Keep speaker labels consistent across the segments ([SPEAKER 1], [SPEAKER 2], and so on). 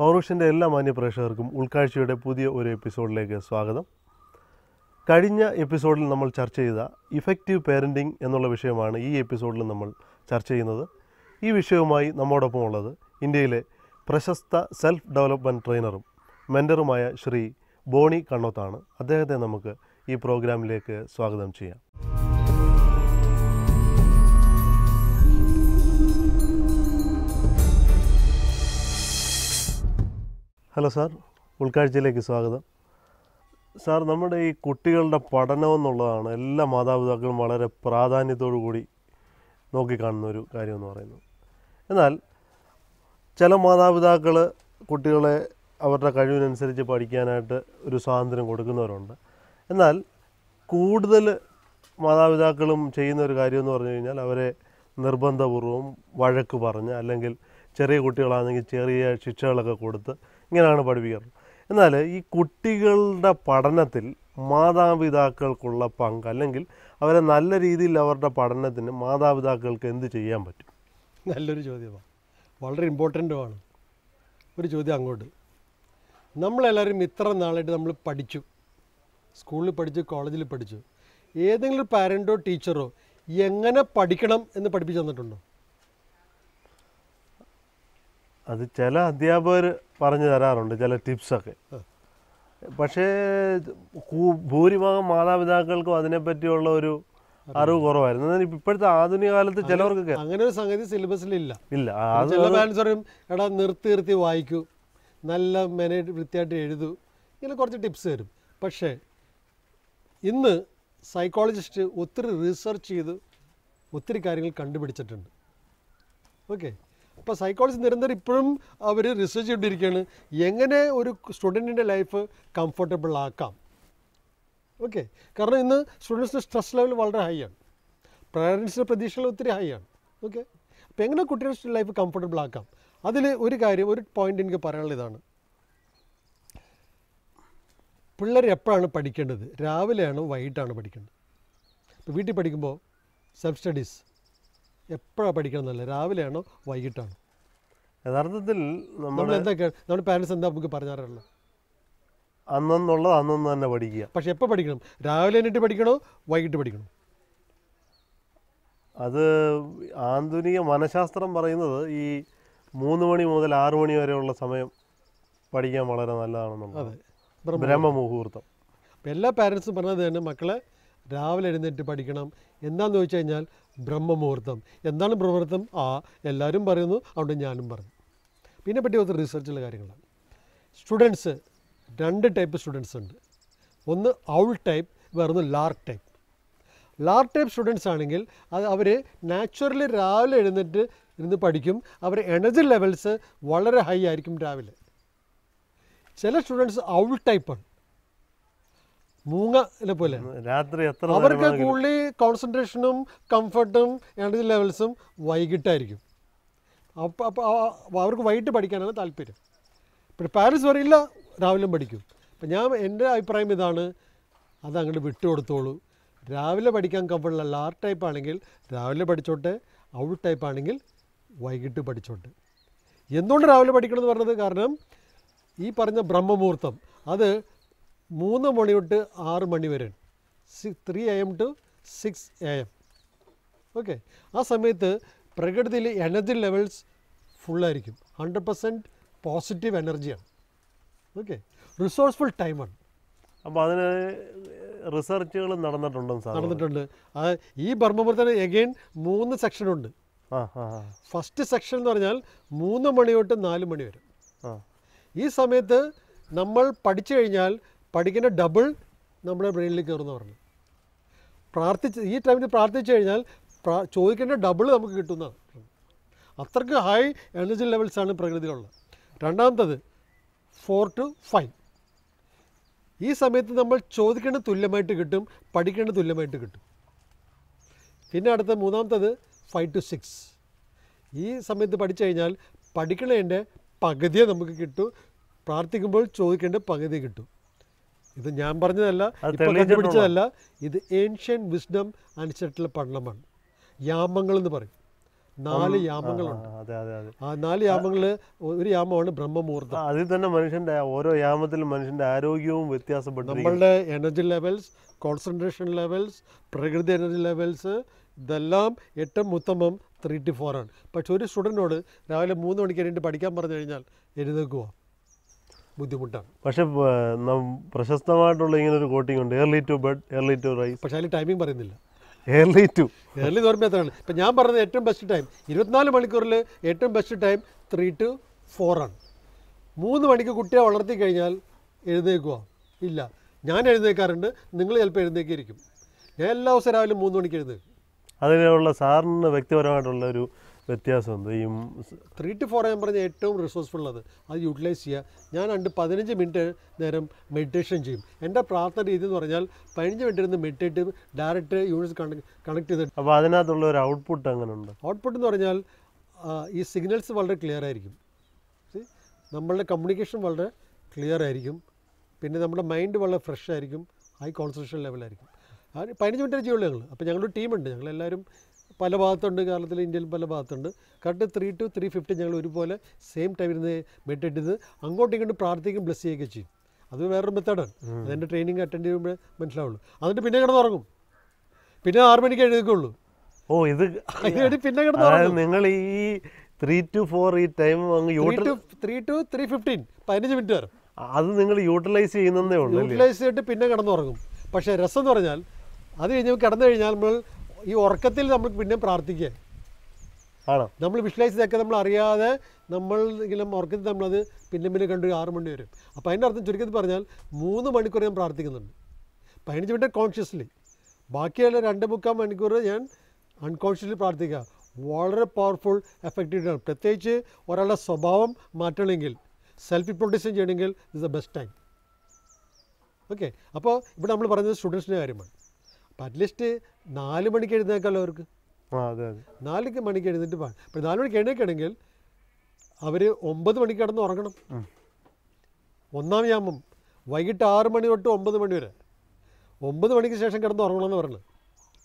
[SPEAKER 1] പൗറുഷിന്റെ എല്ലാ മാന്യപ്രേക്ഷകർക്കും ഉൾക്കാഴ്ചയുടെ പുതിയ ഒരു എപ്പിസോഡിലേക്ക് സ്വാഗതം. കഴിഞ്ഞ എപ്പിസോഡിൽ നമ്മൾ ചർച്ച ചെയ്ത ഇഫക്റ്റീവ് പേരന്റിംഗ് എന്നുള്ള വിഷയമാണ് ഈ എപ്പിസോഡിൽ നമ്മൾ ചർച്ച ചെയ്യുന്നത്. ഈ വിഷയവുമായി നമ്മോടൊപ്പം ഉള്ളത് ഇന്ത്യയിലെ പ്രശസ്ത സെൽഫ് ഡെവലപ്മെന്റ് ട്രെയിനറും മെന്ററുമായ ശ്രീ ബോണി കണ്ണോത്താണ്. അദ്ദേഹത്തെ നമുക്ക് ഈ പ്രോഗ്രാമിലേക്ക് സ്വാഗതം ചെയ്യാം. ഹലോ സാർ ഉൾക്കാഴ്ചയിലേക്ക് സ്വാഗതം. സാർ നമ്മുടെ ഈ കുട്ടികളുടെ പഠനം എന്നുള്ളതാണ് എല്ലാ മാതാപിതാക്കളും വളരെ പ്രാധാന്യത്തോടു കൂടി നോക്കിക്കാണുന്ന ഒരു കാര്യമെന്ന് പറയുന്നത്. എന്നാൽ ചില മാതാപിതാക്കൾ കുട്ടികളെ അവരുടെ കഴിവിനനുസരിച്ച് പഠിക്കാനായിട്ട് ഒരു സ്വാതന്ത്ര്യം കൊടുക്കുന്നവരുണ്ട്. എന്നാൽ കൂടുതൽ മാതാപിതാക്കളും ചെയ്യുന്ന ഒരു കാര്യം എന്ന് പറഞ്ഞു കഴിഞ്ഞാൽ അവരെ നിർബന്ധപൂർവം വഴക്ക് പറഞ്ഞ് അല്ലെങ്കിൽ ചെറിയ കുട്ടികളാണെങ്കിൽ ചെറിയ ശിക്ഷകളൊക്കെ കൊടുത്ത് ഇങ്ങനെയാണ് പഠിപ്പിക്കാറ്. എന്നാൽ ഈ കുട്ടികളുടെ പഠനത്തിൽ മാതാപിതാക്കൾക്കുള്ള പങ്ക് അല്ലെങ്കിൽ അവരെ നല്ല രീതിയിൽ അവരുടെ പഠനത്തിന് മാതാപിതാക്കൾക്ക് എന്ത് ചെയ്യാൻ പറ്റും?
[SPEAKER 2] നല്ലൊരു ചോദ്യമാണ്. വളരെ ഇമ്പോർട്ടന്റുമാണ് ഒരു ചോദ്യം അങ്ങോട്ട്. നമ്മളെല്ലാവരും ഇത്ര നാളായിട്ട് നമ്മൾ പഠിച്ചു. സ്കൂളിൽ പഠിച്ചു കോളേജിൽ പഠിച്ചു. ഏതെങ്കിലും പാരന്റോ ടീച്ചറോ എങ്ങനെ പഠിക്കണം എന്ന് പഠിപ്പിച്ചു തന്നിട്ടുണ്ടോ?
[SPEAKER 1] അത് ചില അധ്യാപകർ പറഞ്ഞു തരാറുണ്ട് ചില ടിപ്സൊക്കെ. പക്ഷേ ഭൂരിഭാഗം മാതാപിതാക്കൾക്കും അതിനെപ്പറ്റിയുള്ള ഒരു അറിവ് കുറവായിരുന്നു. ഇപ്പോഴത്തെ ആധുനിക കാലത്ത് ചിലവർക്കൊക്കെ
[SPEAKER 2] അങ്ങനെ ഒരു സംഗതി സിലബസിലില്ല.
[SPEAKER 1] ഇല്ല. ഇല്ല
[SPEAKER 2] ചില പാരൻസ് പറയും എടാ നിർത്തി നിർത്തി വായിക്കൂ. നല്ല മെനയായിട്ട് വൃത്തിയായിട്ട് എഴുതു. ഇങ്ങനെ കുറച്ച് ടിപ്സ് തരും. പക്ഷേ ഇന്ന് സൈക്കോളജിസ്റ്റ് ഒത്തിരി റിസർച്ച് ചെയ്ത് ഒത്തിരി കാര്യങ്ങൾ കണ്ടുപിടിച്ചിട്ടുണ്ട്. ഓക്കെ അപ്പോൾ സൈക്കോളജി നിരന്തരം ഇപ്പോഴും അവർ റിസർച്ച് ചെയ്തുകൊണ്ടിരിക്കുകയാണ്. എങ്ങനെ ഒരു സ്റ്റുഡന്റിന്റെ ലൈഫ് കംഫർട്ടബിൾ ആക്കാം? ഓക്കെ കാരണം ഇന്ന് സ്റ്റുഡൻസിന്റെ സ്ട്രെസ് ലെവൽ വളരെ ഹൈ ആണ്. പേരൻസിന്റെ പ്രതീക്ഷകൾ ഒത്തിരി ഹൈ ആണ്. ഓക്കെ അപ്പോൾ എങ്ങനെ കുട്ടികളുടെ ലൈഫ് കംഫർട്ടബിൾ ആക്കാം? അതിൽ ഒരു കാര്യം ഒരു പോയിന്റ് എനിക്ക് പറയാനുള്ള ഇതാണ്. പിള്ളേർ എപ്പോഴാണ് പഠിക്കേണ്ടത്? രാവിലെയാണോ വൈകിട്ടാണ് പഠിക്കേണ്ടത്? ഇപ്പോൾ വീട്ടിൽ പഠിക്കുമ്പോൾ സെൽഫ് സ്റ്റഡീസ് എപ്പോഴാണ് പഠിക്കണം എന്നല്ല രാവിലെയാണോ വൈകിട്ടാണോ?
[SPEAKER 1] യഥാർത്ഥത്തിൽ നമ്മൾ
[SPEAKER 2] എന്തൊക്കെ നമ്മുടെ പാരൻസ് എന്താ നമുക്ക് പറഞ്ഞാറുള്ളത്?
[SPEAKER 1] അന്നെന്നുള്ളത് അന്നന്ന് തന്നെ പഠിക്കുക.
[SPEAKER 2] പക്ഷെ എപ്പോൾ പഠിക്കണം? രാവിലെ എണീറ്റ് പഠിക്കണോ? വൈകിട്ട് പഠിക്കണോ?
[SPEAKER 1] അത് ആധുനിക മനഃശാസ്ത്രം പറയുന്നത് ഈ മൂന്ന് മണി മുതൽ ആറ് മണി വരെയുള്ള സമയം പഠിക്കാൻ വളരെ നല്ലതാണെന്നുള്ളത് ബ്രഹ്മമുഹൂർത്തം.
[SPEAKER 2] എല്ലാ പാരൻസും പറഞ്ഞത് തന്നെ മക്കളെ രാവിലെ എഴുന്നേറ്റ് പഠിക്കണം. എന്താണെന്ന് ചോദിച്ചു കഴിഞ്ഞാൽ ബ്രഹ്മമുഹൂർത്തം. എന്താണ് ബ്രഹ്മമുഹൂർത്തം? ആ എല്ലാവരും പറയുന്നു അതുകൊണ്ട് ഞാനും പറഞ്ഞു. പിന്നെ പറ്റി ഒത്തിരി റിസർച്ചുള്ള കാര്യങ്ങളാണ്. സ്റ്റുഡൻസ് രണ്ട് ടൈപ്പ് സ്റ്റുഡൻസ് ഉണ്ട്. ഒന്ന് ഔൾ ടൈപ്പ് വേറൊന്ന് lark type lark type students ആണെങ്കിൽ അത് അവർ നാച്ചുറലി രാവിലെ എഴുന്നേറ്റ് ഇരുന്ന് പഠിക്കും. അവർ എനർജി ലെവൽസ് വളരെ ഹൈ ആയിരിക്കും രാവിലെ. ചില സ്റ്റുഡൻസ് ഔൾ ടൈപ്പാണ് മൂങ്ങ പോലെ
[SPEAKER 1] രാത്രി എത്ര
[SPEAKER 2] അവർക്ക് കൂടുതൽ കോൺസെൻട്രേഷനും കംഫർട്ടും എനർജി ലെവൽസും വൈകിട്ടായിരിക്കും. അപ്പോൾ അപ്പോൾ അവർക്ക് വൈകിട്ട് പഠിക്കാനാണ് താല്പര്യം. പിന്നെ പാരൻസ് പറയില്ല രാവിലെ പഠിക്കും. അപ്പം ഞാൻ എന്റെ അഭിപ്രായം ഇതാണ് അത് അങ്ങോട്ട് വിട്ടുകൊടുത്തോളൂ രാവിലെ പഠിക്കാൻ കംഫർട്ടുള്ള ലാർ ടൈപ്പ് ആണെങ്കിൽ രാവിലെ പഠിച്ചോട്ടെ ഔട്ട് ടൈപ്പ് ആണെങ്കിൽ വൈകിട്ട് പഠിച്ചോട്ടെ. എന്തുകൊണ്ട് രാവിലെ പഠിക്കണം എന്ന് പറഞ്ഞത് കാരണം ഈ പറഞ്ഞ ബ്രഹ്മമുഹൂർത്തം അത് മൂന്ന് മണി തൊട്ട് ആറ് മണി വരെ. Three A M to six A M okay ആ സമയത്ത് പ്രകൃതിയിൽ എനർജി ലെവൽസ് ഫുള്ളായിരിക്കും ഹൺഡ്രഡ് പെർസെന്റ് പോസിറ്റീവ് എനർജിയാണ് ഓക്കെ റിസോഴ്സ്ഫുൾ ടൈമാണ്
[SPEAKER 1] അപ്പോൾ അതിന് റിസർച്ചുകൾ നടന്നിട്ടുണ്ട് സാർ?
[SPEAKER 2] നടന്നിട്ടുണ്ട്. ഈ ബർമ്മപുരത്തിന് എഗെയിൻ മൂന്ന് സെക്ഷനുണ്ട് ഫസ്റ്റ് സെക്ഷൻ എന്ന് പറഞ്ഞാൽ മൂന്ന് മണി തൊട്ട് നാല് മണി വരെ. ഈ സമയത്ത് നമ്മൾ പഠിച്ചു കഴിഞ്ഞാൽ പഠിക്കുന്ന ഡബിൾ നമ്മുടെ ബ്രെയിനിൽ കയറുമെന്ന് പറഞ്ഞു. പ്രാർത്ഥിച്ച് ഈ ടൈമിൽ പ്രാർത്ഥിച്ചു കഴിഞ്ഞാൽ ചോദിക്കേണ്ട ഡബിൾ നമുക്ക് കിട്ടുന്നതാണ് അത്രയ്ക്ക് ഹൈ എനർജി ലെവൽസാണ് പ്രകൃതിയിലുള്ളത് രണ്ടാമത്തത് ഫോർ ടു ഫൈവ് ഈ സമയത്ത് നമ്മൾ ചോദിക്കേണ്ട തുല്യമായിട്ട് കിട്ടും പഠിക്കേണ്ട തുല്യമായിട്ട് കിട്ടും. പിന്നെ അടുത്ത മൂന്നാമത്തത് ഫൈവ് ടു സിക്സ് ഈ സമയത്ത് പഠിച്ചു കഴിഞ്ഞാൽ പഠിക്കണതിന്റെ പകുതിയെ നമുക്ക് കിട്ടും പ്രാർത്ഥിക്കുമ്പോൾ ചോദിക്കേണ്ട പകുതി കിട്ടും. ഇത് ഞാൻ പറഞ്ഞതല്ല കണ്ടുപിടിച്ചതല്ല. ഇത് ഏൻഷ്യൻ വിസ്ഡം അനുസരിച്ചുള്ള പഠനമാണ് യാമങ്ങൾ എന്ന് പറയും. നാല് യാമങ്ങളുണ്ട്.
[SPEAKER 1] ആ,
[SPEAKER 2] നാല് യാമങ്ങളിൽ ഒരു യാമമാണ് ബ്രഹ്മമുഹൂർത്തം.
[SPEAKER 1] അതിൽ തന്നെ മനുഷ്യന്റെ ഓരോ യാമത്തിലും മനുഷ്യന്റെ ആരോഗ്യവും വ്യത്യാസപ്പെട്ടു
[SPEAKER 2] നമ്മളുടെ എനർജി ലെവൽസ് കോൺസെൻട്രേഷൻ ലെവൽസ് പ്രകൃതി എനർജി ലെവൽസ് ഇതെല്ലാം ഏറ്റവും ഉത്തമം ത്രീ ടു ഫോർ ആണ്. പക്ഷെ ഒരു സ്റ്റുഡന്റിനോട് രാവിലെ മൂന്ന് മണിക്ക് കഴിഞ്ഞിട്ട് പഠിക്കാൻ പറഞ്ഞു കഴിഞ്ഞാൽ എഴുന്നേക്കുക ബുദ്ധിമുട്ടാണ്.
[SPEAKER 1] പക്ഷെ പ്രശസ്തമായിട്ടുള്ള ഇങ്ങനെ ഒരു കോട്ടിംഗ് ഉണ്ട്. Early to bed early to rise
[SPEAKER 2] പക്ഷേ അതിൽ ടൈമിംഗ് പറയുന്നില്ല.
[SPEAKER 1] എയർലി ടു
[SPEAKER 2] ഏർലി പറയുമ്പോൾ എത്രയാണ്? ഇപ്പം ഞാൻ പറഞ്ഞത് ഏറ്റവും ബെസ്റ്റ് ടൈം ഇരുപത്തിനാല് മണിക്കൂറിൽ ഏറ്റവും best time three to four ആണ്. മൂന്ന് മണിക്ക് കുട്ടിയെ വളർത്തി കഴിഞ്ഞാൽ എഴുന്നേക്കുക ഇല്ല. ഞാൻ എഴുന്നേക്കാറുണ്ട് നിങ്ങൾ ചിലപ്പോൾ എഴുന്നേക്കിയിരിക്കും ഞാൻ എല്ലാ ദിവസവും രാവിലെ മൂന്ന് മണിക്ക് എഴുന്നേക്കും
[SPEAKER 1] അതിനുള്ള സാറിന് വ്യക്തിപരമായിട്ടുള്ള ഒരു വ്യത്യാസം എന്ത് ഈ
[SPEAKER 2] ത്രീ ടു ഫോർ ഞാൻ പറഞ്ഞ ഏറ്റവും റിസോഴ്സ്ഫുൾ അത് അത് യൂട്ടിലൈസ് ചെയ്യുക. ഞാൻ രണ്ട് പതിനഞ്ച് മിനിറ്റ് നേരം മെഡിറ്റേഷൻ ചെയ്യും. എന്റെ പ്രാർത്ഥന രീതി എന്ന് പറഞ്ഞാൽ പതിനഞ്ച് മിനിറ്റ് ഇരുന്ന് മെഡിറ്റേറ്റ് ഡയറക്റ്റ് യൂണിറ്റ്സ് കണക്ട് ചെയ്ത്
[SPEAKER 1] അപ്പോൾ അതിനകത്തുള്ള ഒരു ഔട്ട്പുട്ട് അങ്ങനെ ഉണ്ട്
[SPEAKER 2] ഔട്ട്പുട്ട് എന്ന് പറഞ്ഞാൽ ഈ സിഗ്നൽസ് വളരെ ക്ലിയർ ആയിരിക്കും. നമ്മളുടെ കമ്മ്യൂണിക്കേഷൻ വളരെ ക്ലിയർ ആയിരിക്കും. പിന്നെ നമ്മുടെ മൈൻഡ് വളരെ ഫ്രഷ് ആയിരിക്കും. ഹൈ കോൺസെൻട്രേഷൻ ലെവലായിരിക്കും പതിനഞ്ച് മിനിറ്റ് ചെയ്യുള്ളൂ ഞങ്ങൾ അപ്പോൾ ഞങ്ങളൊരു ടീമുണ്ട് ഞങ്ങളെല്ലാവരും പല ഭാഗത്തുണ്ട് കേരളത്തിൽ ഇന്ത്യയിൽ പല ഭാഗത്തുണ്ട്. Correct three to three fifty ഞങ്ങൾ ഒരുപോലെ സെയിം ടൈമിൽ നിന്ന് മെഡിറ്റേറ്റ് ചെയ്ത് അങ്ങോട്ടും ഇങ്ങോട്ടും പ്രാർത്ഥിക്കും ബ്ലസ് ചെയ്യുകയൊക്കെ ചെയ്യും. അത് വേറൊരു മെത്തേഡാണ് അതെന്റെ ട്രെയിനിങ് അറ്റൻഡ് ചെയ്യുമ്പോൾ മനസ്സിലാവുള്ളൂ. എന്നിട്ട് പിന്നെ കിടന്നുറങ്ങും പിന്നെ ആറ് മണിക്ക് എഴുതിക്കുള്ളൂ
[SPEAKER 1] ഓ ഇത്
[SPEAKER 2] പിന്നെ
[SPEAKER 1] അതായത് നിങ്ങൾ ഈ ത്രീ ടു ഫോർ ഈ ടൈം അങ്ങ്
[SPEAKER 2] ത്രീ ടു ത്രീ ഫിഫ്റ്റീൻ പതിനഞ്ച് മിനിറ്റ് വരെ.
[SPEAKER 1] അത് നിങ്ങൾ യൂട്ടിലൈസ് ചെയ്യുന്നതേ ഉള്ളൂ
[SPEAKER 2] യൂട്ടിലൈസ് ചെയ്തിട്ട് പിന്നെ കിടന്നുറങ്ങും പക്ഷേ രസം എന്ന് പറഞ്ഞാൽ അത് കഴിഞ്ഞ് കിടന്നു കഴിഞ്ഞാൽ നമ്മൾ ഈ ഉറക്കത്തിൽ നമ്മൾ പിന്നെ പ്രാർത്ഥിക്കുക.
[SPEAKER 1] ആണോ?
[SPEAKER 2] നമ്മൾ വിഷ്വലൈസ് ചെയ്തൊക്കെ നമ്മൾ അറിയാതെ നമ്മൾ എങ്കിലും ഉറക്കത്തിൽ നമ്മളത് പിന്നെ പിന്നെ കണ്ടു ആറ് മണി വരും. അപ്പോൾ അതിന്റെ അർത്ഥം ചുരുക്കത്തിൽ പറഞ്ഞാൽ മൂന്ന് മണിക്കൂർ ഞാൻ പ്രാർത്ഥിക്കുന്നുണ്ട്. പതിനഞ്ച് മിനിറ്റ് കോൺഷ്യസ്ലി ബാക്കിയുള്ള രണ്ട് മുക്കാൽ മണിക്കൂർ ഞാൻ അൺകോൺഷ്യസ്ലി പ്രാർത്ഥിക്കുക. വളരെ പവർഫുൾ എഫക്റ്റീവാണ് പ്രത്യേകിച്ച് ഒരാളുടെ സ്വഭാവം മാറ്റണമെങ്കിൽ സെൽഫ് ഇപ്രൊഡ്യൂഷൻ ചെയ്യണമെങ്കിൽ is the best time okay അപ്പോൾ ഇവിടെ നമ്മൾ പറയുന്നത് സ്റ്റുഡൻസിന്റെ കാര്യമാണ്. അപ്പോൾ അറ്റ്ലീസ്റ്റ് നാല് മണിക്ക് എഴുന്നേക്കാമല്ലോ അവർക്ക്. നാല് മണിക്ക് എഴുന്നേറ്റ് പാടും ഇപ്പം നാല് മണിക്ക് എഴുന്നേക്കണമെങ്കിൽ അവർ ഒമ്പത് മണിക്ക് കിടന്ന് ഉറങ്ങണം. ഒന്നാം യാമം വൈകിട്ട് ആറ് മണി തൊട്ട് ഒമ്പത് മണി വരെ. ഒമ്പത് മണിക്ക് ശേഷം കിടന്ന് ഉറങ്ങണമെന്ന് പറഞ്ഞത്.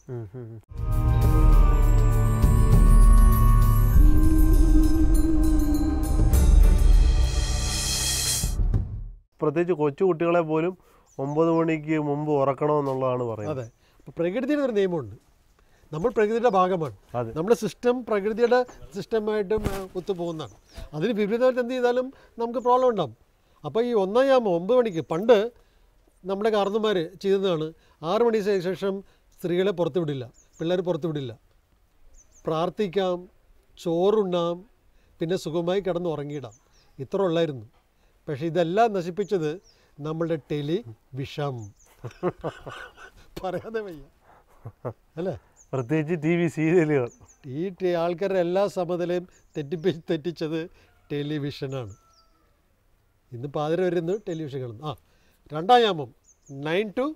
[SPEAKER 1] ഉം. പ്രത്യേകിച്ച് കൊച്ചു കുട്ടികളെ പോലും ഒമ്പത് മണിക്ക് മുമ്പ് ഉറക്കണമെന്നുള്ളതാണ് പറയുന്നത്.
[SPEAKER 2] അതെ. പ്രകൃതിയുടെ ഒരു നിയമമുണ്ട്. നമ്മൾ പ്രകൃതിയുടെ ഭാഗമാണ്. നമ്മുടെ സിസ്റ്റം പ്രകൃതിയുടെ സിസ്റ്റമായിട്ടും ഒത്തുപോകുന്നതാണ്. അതിന് വിപരീതമായിട്ട് എന്ത് ചെയ്താലും നമുക്ക് പ്രോബ്ലം ഉണ്ടാകും അപ്പോൾ ഈ ഒന്നാം യാമം ഒമ്പത് മണിക്ക് പണ്ട് നമ്മുടെ കാർന്നുമാർ ചെയ്തതാണ്. ആറ് മണി ശേഷം സ്ത്രീകളെ പുറത്തു വിടില്ല പിള്ളേർ പുറത്തു വിടില്ല പ്രാർത്ഥിക്കാം ചോറുണ്ണാം പിന്നെ സുഖമായി കിടന്ന് ഉറങ്ങിയിടാം. ഇത്ര ഉള്ളായിരുന്നു. പക്ഷേ ഇതെല്ലാം നശിപ്പിച്ചത് നമ്മളുടെ ടെലി വിഷം പറയാതെ വയ്യ. അല്ലേ?
[SPEAKER 1] പ്രത്യേകിച്ച് ടി വി സീരിയലുകൾ.
[SPEAKER 2] ഈ ടെ- ആൾക്കാരുടെ എല്ലാ സമതലയും തെറ്റിപ്പി തെറ്റിച്ചത് ടെലിവിഷനാണ്. ഇന്ന് പാതിര വരുന്നു ടെലിവിഷൻ കാണുന്നു ആ രണ്ടാം യാമം നയൻ ടു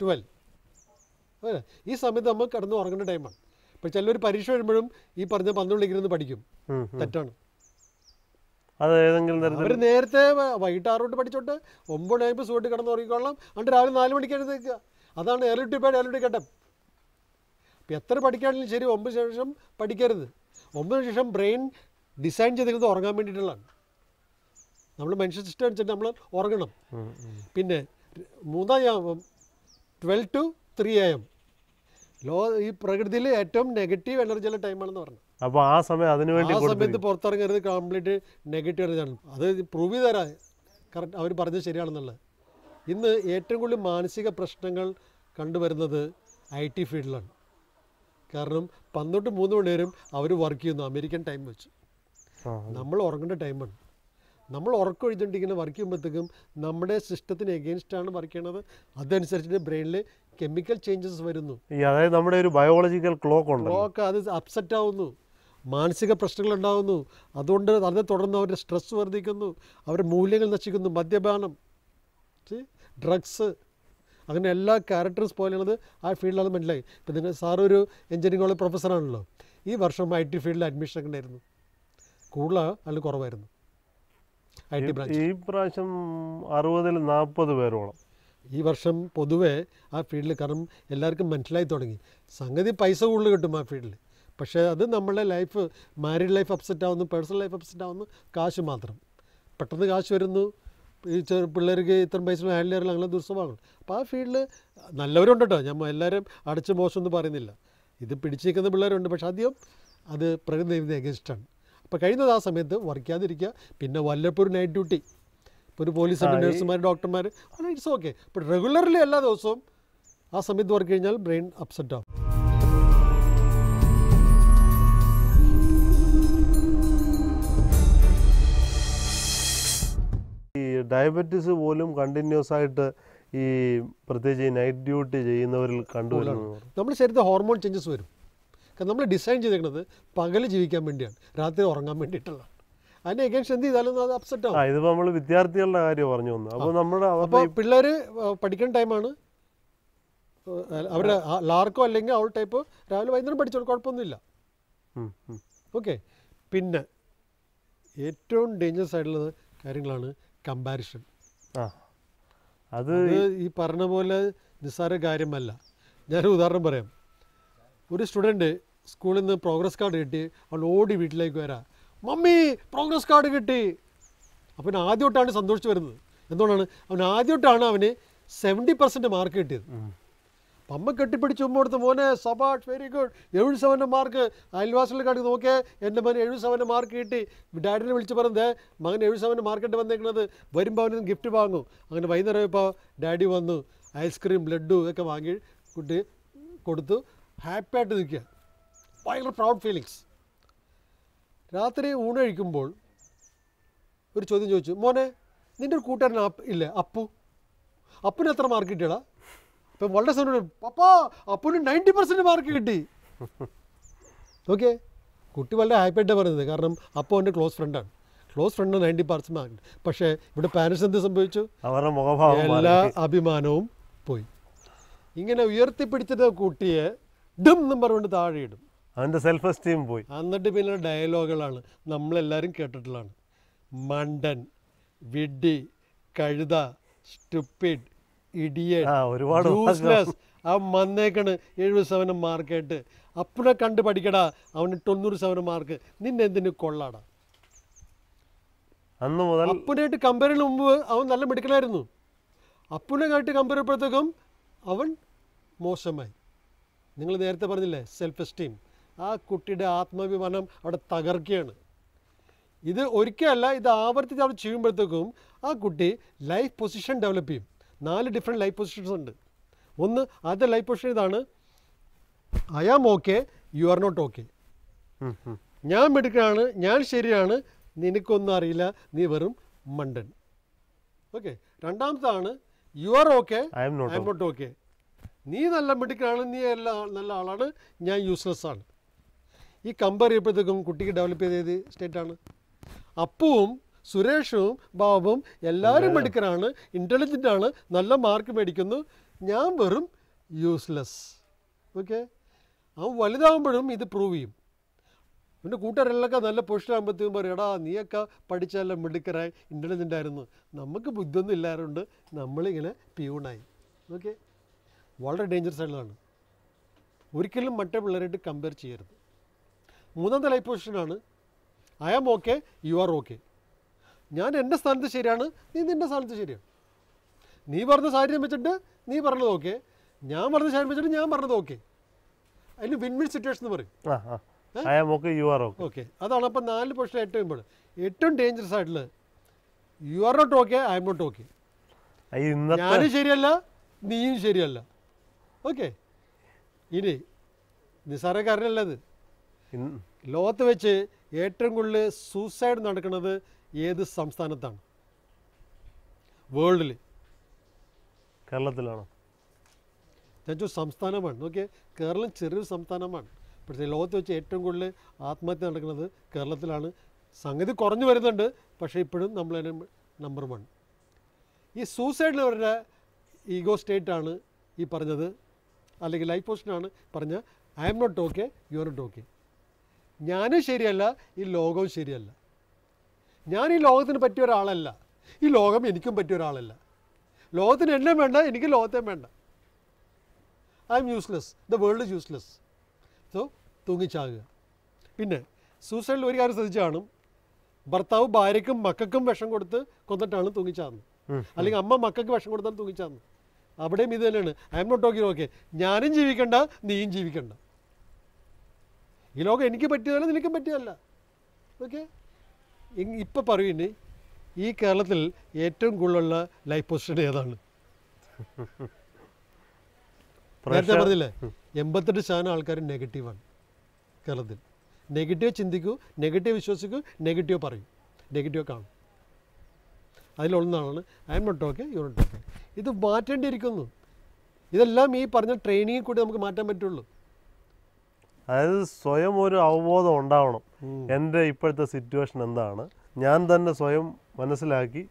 [SPEAKER 2] ട്വൽവ് അല്ലേ? ഈ സമയത്ത് നമ്മൾ കിടന്ന് ഉറങ്ങുന്ന ടൈമാണ് ഇപ്പം ചിലർ പരീക്ഷ വരുമ്പോഴും ഈ പറഞ്ഞ പന്ത്രണ്ടിലിരുന്ന് പഠിക്കും. തെറ്റാണ്. അവർ നേരത്തെ വൈകിട്ട് ആറോട്ട് പഠിച്ചോട്ട് ഒമ്പത് ആയപ്പോൾ സുഖമായിട്ട് കിടന്ന് ഉറങ്ങിക്കൊള്ളാം അണ്ട് രാവിലെ നാല് മണിക്ക് എഴുന്നേൽക്കുക. അതാണ് early to bed early to കെട്ടം അപ്പം എത്ര പഠിക്കുകയാണെങ്കിലും ശരി ഒമ്പത് ശേഷം പഠിക്കരുത്. ഒമ്പതിന് ശേഷം ബ്രെയിൻ ഡിസൈൻ ചെയ്തിരുന്നത് ഉറങ്ങാൻ വേണ്ടിയിട്ടുള്ളതാണ്. നമ്മൾ മനുഷ്യ സിസ്റ്റം അനുസരിച്ച് നമ്മൾ ഉറങ്ങണം. പിന്നെ മൂന്നാം twelve to three A M law ഈ പ്രകൃതിയിൽ ഏറ്റവും നെഗറ്റീവ് എനർജിയുള്ള ടൈമാണെന്ന് പറഞ്ഞു.
[SPEAKER 1] അപ്പോൾ ആ സമയം അതിന് വേണ്ടി
[SPEAKER 2] ആ സമയത്ത് പുറത്തിറങ്ങരുത് കംപ്ലീറ്റ് നെഗറ്റീവ് എനർജിയാണ് അത് പ്രൂവ് ചെയ്ത് തരാം. കറക്റ്റ് അവർ പറഞ്ഞത് ശരിയാണെന്നുള്ളത്. ഇന്ന് ഏറ്റവും കൂടുതൽ മാനസിക പ്രശ്നങ്ങൾ കണ്ടുവരുന്നത് ഐ ടി ഫീൽഡിലാണ്. കാരണം പന്ത്രണ്ട് മൂന്ന് മണി വരെയും അവർ വർക്ക് ചെയ്യുന്നു അമേരിക്കൻ ടൈം വെച്ച്. നമ്മൾ ഉറങ്ങേണ്ട ടൈമാണ് നമ്മൾ ഉറക്കം എഴുതിണ്ടിങ്ങനെ വർക്ക് ചെയ്യുമ്പോഴത്തേക്കും നമ്മുടെ സിസ്റ്റത്തിന് എഗെയിൻസ്റ്റാണ് വർക്ക് ചെയ്യണത്. അതനുസരിച്ചിട്ട് ബ്രെയിനിൽ കെമിക്കൽ ചേഞ്ചസ് വരുന്നു.
[SPEAKER 1] അതായത് നമ്മുടെ ഒരു ബയോളജിക്കൽ ക്ലോക്ക് ഉണ്ട്
[SPEAKER 2] ക്ലോക്ക് അത് അപ്സെറ്റ് ആവുന്നു. മാനസിക പ്രശ്നങ്ങൾ ഉണ്ടാകുന്നു അതുകൊണ്ട് അതിനെ തുടർന്ന് അവരുടെ സ്ട്രെസ് വർദ്ധിക്കുന്നു. അവരുടെ മൂല്യങ്ങൾ നശിക്കുന്നു. മദ്യപാനം. ഡ്രഗ്സ് അങ്ങനെ എല്ലാ ക്യാരക്ടേഴ്സ് പോലെയുള്ളത് ആ ഫീൽഡിലാണ് മനസ്സിലായി. ഇപ്പം നിങ്ങൾ സാറൊരു എഞ്ചിനീയറിംഗ് കോളേജ് പ്രൊഫസറാണല്ലോ ഈ വർഷം ഐ ടി ഫീൽഡിൽ അഡ്മിഷൻ ഒക്കെ ഉണ്ടായിരുന്നു. കൂടുതലാണ് അല്ലെങ്കിൽ കുറവായിരുന്നു. ഐ ടി ബ്രാഞ്ച്
[SPEAKER 1] ഈ പ്രാവശ്യം അറുപതിൽ നാൽപ്പത് പേരോളം.
[SPEAKER 2] ഈ വർഷം പൊതുവേ ആ ഫീൽഡിൽ കാരണം എല്ലാവർക്കും മനസ്സിലായി തുടങ്ങി. സംഗതി പൈസ കൂടുതൽ കിട്ടും ആ ഫീൽഡിൽ പക്ഷേ അത് നമ്മളുടെ ലൈഫ് മാരീഡ് ലൈഫ് അപ്സെറ്റ് ആവുന്നു പേഴ്സണൽ ലൈഫ് അപ്സെറ്റ് ആവുന്നു കാശ് മാത്രം. പെട്ടെന്ന് കാശ് വരുന്നു ഈ ചെറു പിള്ളേർക്ക് ഇത്രയും പൈസ ഹാൻഡിൽ ചെയ്യാറില്ല അങ്ങനെ ദുസ്വഭാവങ്ങൾ അപ്പോൾ ആ ഫീൽഡിൽ നല്ലവരുണ്ട് കേട്ടോ ഞാൻ എല്ലാവരും അടച്ച് മോശമൊന്നും പറയുന്നില്ല. ഇത് പിടിച്ചിരിക്കുന്ന പിള്ളേരുണ്ട്. പക്ഷെ ആദ്യം അത് പ്രകൃതി നിയമത്തിന് എഗൻസ്റ്റാണ് അപ്പോൾ കഴിയുന്നത് ആ സമയത്ത് വർക്ക് ചെയ്യാതിരിക്കുക പിന്നെ വല്ലപ്പോഴും നൈറ്റ് ഡ്യൂട്ടി ഇപ്പോൾ ഒരു പോലീസ് നഴ്സുമാർ ഡോക്ടർമാർ ഇറ്റ്സ് ഓക്കെ ബട്ട് റെഗുലർലി എല്ലാ ദിവസവും ആ സമയത്ത് വർക്ക് കഴിഞ്ഞാൽ ബ്രെയിൻ അപ്സെറ്റ് ആവും.
[SPEAKER 1] ഡയബറ്റീസ് പോലും കണ്ടിന്യൂസ് ആയിട്ട് ഈ പ്രത്യേകിച്ച് ഈ നൈറ്റ് ഡ്യൂട്ടി ചെയ്യുന്നവരിൽ കണ്ടുവരുന്നു
[SPEAKER 2] നമ്മുടെ ശരീരത്തിൽ ഹോർമോൺ ചേഞ്ചസ് വരും. കാരണം നമ്മൾ ഡിസൈൻ ചെയ്തേക്കുന്നത് പകൽ ജീവിക്കാൻ വേണ്ടിയാണ്. രാത്രി ഉറങ്ങാൻ വേണ്ടിയിട്ടുള്ള അതിന് എഗൻസ്റ്റ് എന്ത് ചെയ്താലും അത് അപ്സെറ്റ് ആവും.
[SPEAKER 1] ഇതിപ്പോൾ നമ്മൾ വിദ്യാർത്ഥികളുടെ കാര്യം പറഞ്ഞു വന്നു. അപ്പോൾ നമ്മുടെ
[SPEAKER 2] അപ്പോൾ പിള്ളേർ പഠിക്കുന്ന ടൈമാണ് അവരുടെ ലാർക്കോ അല്ലെങ്കിൽ അവൾ ടൈപ്പ് രാവിലെ വൈകുന്നേരം പഠിച്ചോളൂ കുഴപ്പമൊന്നുമില്ല. ഓക്കെ പിന്നെ ഏറ്റവും ഡേഞ്ചറസ് ആയിട്ടുള്ളത് കാര്യങ്ങളാണ് കമ്പാരിഷൻ.
[SPEAKER 1] അത്
[SPEAKER 2] ഈ പറഞ്ഞ പോലെ നിസ്സാര കാര്യമല്ല. ഞാനൊരു ഉദാഹരണം പറയാം. ഒരു സ്റ്റുഡന്റ് സ്കൂളിൽ നിന്ന് പ്രോഗ്രസ് കാർഡ് കിട്ടി അവൾ ഓടി വീട്ടിലേക്ക് വരാം. മമ്മി പ്രോഗ്രസ് കാർഡ് കിട്ടി. അവൻ ആദ്യമായിട്ടാണ് സന്തോഷിച്ച് വരുന്നത്. എന്തുകൊണ്ടാണ്? അവൻ ആദ്യമായിട്ടാണ് അവന് സെവന്റി പെർസെന്റ് മാർക്ക് കിട്ടിയത്. അപ്പം കെട്ടിപ്പിടിച്ച് ഉമ്മ കൊടുത്ത് മോനെ സബാഷ് വെരി ഗുഡ് എഴുപത് സെവന്റെ മാർക്ക് അയൽവാസികളെ കാണി നോക്കിയേ. എന്റെ മകൻ എഴുപത് സെവന്റെ മാർക്ക് കിട്ടി ഡാഡിനെ വിളിച്ച് പറഞ്ഞത് മകൻ എഴുപത് മാർക്ക് ഇട്ട് വന്നേക്കുന്നത് വരുമ്പോൾ അവന് ഗിഫ്റ്റ് വാങ്ങും. അങ്ങനെ വൈകുന്നേരം ഇപ്പോൾ ഡാഡി വന്നു ഐസ്ക്രീം ലഡു ഒക്കെ വാങ്ങി കുട്ടി കൊടുത്തു. ഹാപ്പി ആയിട്ട് നിൽക്കുക. ഭയങ്കര പ്രൗഡ് ഫീലിങ്സ് രാത്രി ഊണ് കഴിക്കുമ്പോൾ ഒരു ചോദ്യം ചോദിച്ചു മോനെ നിന്റെ ഒരു കൂട്ടുകാരൻ ഇല്ലേ? അപ്പു. അപ്പുന് എത്ര മാർക്ക് കിട്ടിയടാ? ഇപ്പം വളരെ സമയം പപ്പാ അപ്പോൾ നയന്റി പെർസെന്റ് മാർക്ക് കിട്ടി. ഓക്കെ. കുട്ടി വളരെ ഹാപ്പി ആയിട്ടാണ് പറയുന്നത്. കാരണം അപ്പോൾ എന്റെ ക്ലോസ് ഫ്രണ്ടാണ് close friend ninety percent mark പക്ഷേ ഇവിടെ പാരൻസ് എന്ത് സംഭവിച്ചു?
[SPEAKER 1] അവരുടെ മുഖഭാവം.
[SPEAKER 2] എല്ലാ അഭിമാനവും പോയി. ഇങ്ങനെ ഉയർത്തിപ്പിടിച്ചിട്ട് കുട്ടിയെ ഡും എന്നും പറഞ്ഞുകൊണ്ട് താഴെ ഇടും.
[SPEAKER 1] അവന്റെ സെൽഫ് എസ്റ്റീം പോയി.
[SPEAKER 2] എന്നിട്ട് പിന്നെ ഡയലോഗുകളാണ് നമ്മളെല്ലാവരും കേട്ടിട്ടുള്ളതാണ്. മണ്ടൻ വിഡ്ഡി കഴുത സ്റ്റുപ്പിഡ് ഇഡിയറ്റ്
[SPEAKER 1] ഒരുപാട്
[SPEAKER 2] യൂസ്ലെസ് മന്നേക്കണ് എഴുപത് ശതമാനം മാർക്കായിട്ട് അപ്പനെ കണ്ട് പഠിക്കടാ അവന് തൊണ്ണൂറ് ശതമാനം മാർക്ക്. നിന്നെ എന്തിനു കൊള്ളാടാ?
[SPEAKER 1] അന്ന് മുതൽ
[SPEAKER 2] അപ്പനായിട്ട് കമ്പയർ ചെയ്യുന്ന മുമ്പ് അവൻ നല്ല മിടുക്കനായിരുന്നു. അപ്പനെ കാട്ടി കമ്പയർ ചെയ്യപ്പോഴത്തേക്കും അവൻ മോശമായി. നിങ്ങൾ നേരത്തെ പറഞ്ഞില്ലേ സെൽഫ് എസ്റ്റീം ആ കുട്ടിയുടെ ആത്മാഭിമാനം അവിടെ തകർക്കുകയാണ്. ഇത് ഒരിക്കലല്ല ഇത് ആവർത്തിച്ച് അവിടെ ചെയ്യുമ്പോഴത്തേക്കും ആ കുട്ടി ലൈഫ് പൊസിഷൻ ഡെവലപ്പ് ചെയ്യും. നാല് ഡിഫറെന്റ് ലൈഫ് പൊസിഷൻസ് ഉണ്ട്. ഒന്ന് ആദ്യത്തെ ലൈഫ് പൊസിഷൻ ഇതാണ്. I am okay you are not okay. ഞാൻ മിടുക്കനാണ് ഞാൻ ശരിയാണ് നിനക്കൊന്നും അറിയില്ല നീ വെറും മണ്ടൻ. Okay രണ്ടാമത്താണ് you are okay I'm not okay നീ നല്ല മെഡിക്കലാണ് നീ എല്ലാ നല്ല ആളാണ് ഞാൻ യൂസ്ലെസ് ആണ്. ഈ കമ്പയർ ചെയ്യപ്പോഴത്തേക്കും കുട്ടിക്ക് ഡെവലപ്പ് ചെയ്ത ഏത് സ്റ്റേറ്റാണ് അപ്പുവും സുരേഷും ബാബും എല്ലാവരും മെഡിക്കലാണ് ഇന്റലിജന്റ് ആണ് നല്ല മാർക്ക് മേടിക്കുന്നു. ഞാൻ വെറും യൂസ്ലെസ് ഓക്കെ അവൻ വലുതാകുമ്പോഴും ഇത് പ്രൂവ് ചെയ്യും. എന്റെ കൂട്ടുകാരെല്ലാം നല്ല പൊസിഷനാകുമ്പോഴത്തേക്കും പറയും എടാ നീയൊക്കെ പഠിച്ചല്ല മിടുക്കരായി ഇന്റലിജന്റ് ആയിരുന്നു. നമുക്ക് ബുദ്ധിയൊന്നും ഇല്ലാറുണ്ട് നമ്മളിങ്ങനെ പ്യൂണായി ഓക്കെ വളരെ ഡേഞ്ചറസ് ആയിട്ടുള്ളതാണ് ഒരിക്കലും മറ്റേ പിള്ളേരായിട്ട് കമ്പയർ ചെയ്യരുത്. മൂന്നാമത്തെ life പൊസിഷനാണ് I am okay you are okay ഞാൻ എന്റെ സ്ഥാനത്ത് ശരിയാണ് നീ നിന്റെ സ്ഥാനത്ത് ശരിയാണ്. നീ പറഞ്ഞ സാഹചര്യം വെച്ചിട്ട് നീ പറഞ്ഞത് ഓക്കെ ഞാൻ പറഞ്ഞ സാഹചര്യം വെച്ചിട്ട് ഞാൻ പറഞ്ഞത് ഓക്കെ അതിന് വിൻ വിൻ സിറ്റുവേഷൻ എന്ന് പറയും.
[SPEAKER 1] ഓക്കെ
[SPEAKER 2] അതാണ് അപ്പം നാല് പൊസിഷൻ ഏറ്റവും ഇമ്പോർട്ടന്റ് ഏറ്റവും ഡേഞ്ചറസ് ആയിട്ടുള്ളത് you are not okay I'm not okay ഞാനും ശരിയല്ല നീയും ശരിയല്ല. ഓക്കെ ഇനി നിസ്സാരക്കാരനല്ല ഇത്.
[SPEAKER 1] ഇന്ന്
[SPEAKER 2] ലോകത്ത് വെച്ച് ഏറ്റവും കൂടുതൽ സൂസൈഡ് നടക്കുന്നത് ഏത് സംസ്ഥാനത്താണ്? വേൾഡിൽ
[SPEAKER 1] കേരളത്തിലാണോ?
[SPEAKER 2] ഞാൻ സംസ്ഥാനമാണ്. നോക്കിയ കേരളം ചെറിയൊരു സംസ്ഥാനമാണ്. പക്ഷേ ലോകത്ത് വെച്ച് ഏറ്റവും കൂടുതൽ ആത്മഹത്യ നടക്കുന്നത് കേരളത്തിലാണ്. സംഗതി കുറഞ്ഞു വരുന്നുണ്ട് പക്ഷേ ഇപ്പോഴും നമ്മൾ നമ്പർ വൺ ഈ സൂസൈഡിൽ അവരുടെ ഈഗോ സ്റ്റേറ്റ് ആണ് ഈ പറഞ്ഞത്. അല്ലെങ്കിൽ ലൈഫ് പോസ്റ്റിനാണ് പറഞ്ഞ I'm not okay you are not okay. ഞാനും ശരിയല്ല ഈ ലോകവും ശരിയല്ല. ഞാൻ ഈ ലോകത്തിന് പറ്റിയ ഒരാളല്ല. ഈ ലോകം എനിക്കും പറ്റിയ ഒരാളല്ല. ലോകത്തിന് എന്നെ വേണ്ട എനിക്ക് ലോകത്തെ വേണ്ട. I'm useless the world is useless so തൂങ്ങിച്ചാകുക. പിന്നെ സൂസൈഡിൽ ഒരു കാര്യം ശ്രദ്ധിച്ചു കാണും. ഭർത്താവ് ഭാര്യയ്ക്കും മക്കൾക്കും വിഷം കൊടുത്ത് കൊന്നിട്ടാണ് തൂങ്ങിച്ചാകുന്നത്.
[SPEAKER 1] ഉം.
[SPEAKER 2] അല്ലെങ്കിൽ അമ്മ മക്കൾക്ക് വിഷം കൊടുത്താണ് തൂങ്ങിച്ചാകുന്നത്. അവിടെയും ഇത് തന്നെയാണ്. I M not talking okay ഞാനും ജീവിക്കണ്ട നീയും ജീവിക്കണ്ട. ഈ ലോകം എനിക്ക് പറ്റിയതല്ല നിനക്കും പറ്റിയതല്ല. ഓക്കെ ഇപ്പം പറയുന്നത് ഈ കേരളത്തിൽ ഏറ്റവും കൂടുതലുള്ള ലൈഫ് പൊസിഷൻ ഏതാണ്? നേരത്തെ പറഞ്ഞില്ലേ എൺപത്തെട്ട് ശതമാനം ആൾക്കാർ നെഗറ്റീവാണ് കേരളത്തിൽ. നെഗറ്റീവ് ചിന്തിക്കൂ നെഗറ്റീവ് വിശ്വസിക്കൂ നെഗറ്റീവ് പറയും. നെഗറ്റീവ് കാണും. അതിലൊന്നാണ് I'm not okay you not okay. ഇത് മാറ്റേണ്ടിയിരിക്കുന്നു. ഇതെല്ലാം ഈ പറഞ്ഞ ട്രെയിനിങ്ങിൽ കൂടി നമുക്ക് മാറ്റാൻ പറ്റുള്ളൂ.
[SPEAKER 1] അതായത് സ്വയം ഒരു അവബോധം ഉണ്ടാവണം. എന്റെ ഇപ്പോഴത്തെ സിറ്റുവേഷൻ എന്താണ്? ഞാൻ തന്നെ സ്വയം മനസ്സിലാക്കി